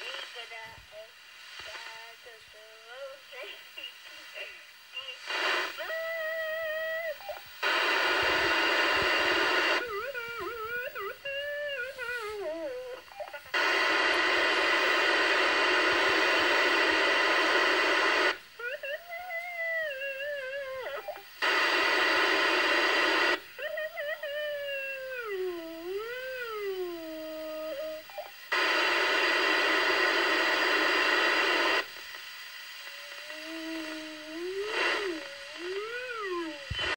We're gonna